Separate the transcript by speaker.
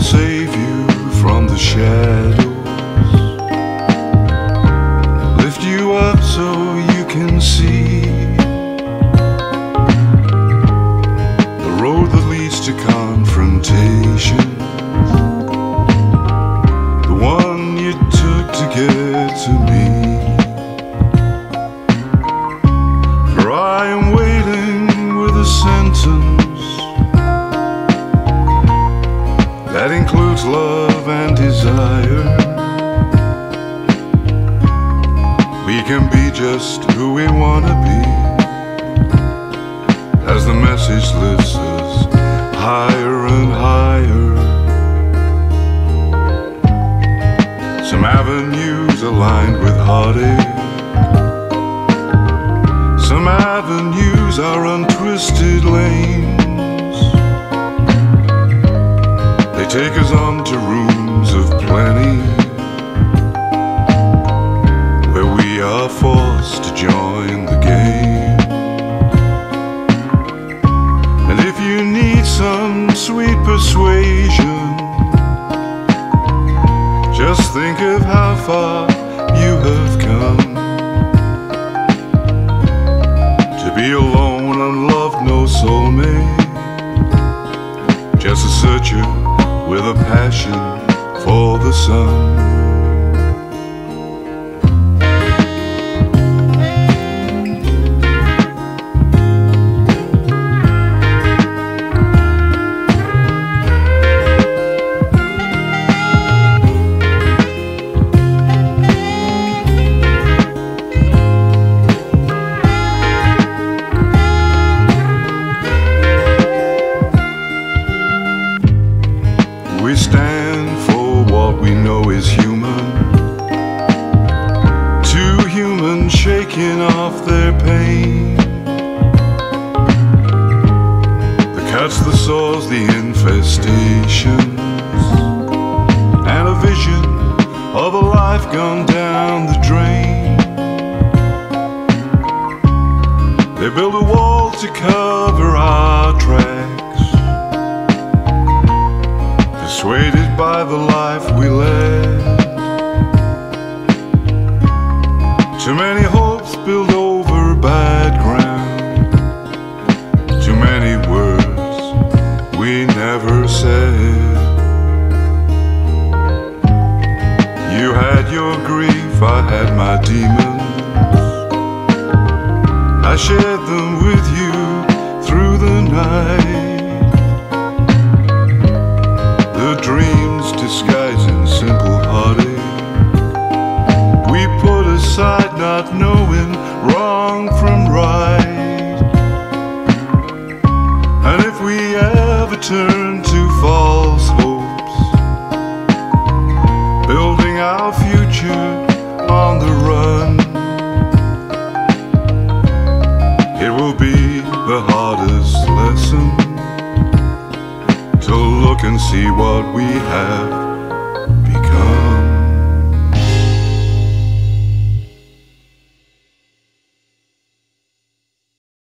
Speaker 1: save you from the shadows, lift you up so you can see the road that leads to conflict. That includes love and desire. We can be just who we want to be as the message lifts us higher and higher. Some avenues aligned with heartache. Some avenues are untwisted lanes. Take us on to rooms of plenty where we are forced to join the game. And if you need some sweet persuasion, just think of how far you have come. To be alone, unloved, no soulmate. Just a searcher with a passion for the sun. We stand for what we know is human. Two humans shaking off their pain. The cuts, the sores, the infestations, and a vision of a life gone down the drain. They build a wall to cover our tracks persuaded by the life we led. Too many hopes built over bad ground. Too many words we never said. You had your grief, I had my demons. I shared them with you through the night. The hardest lesson to look and see what we have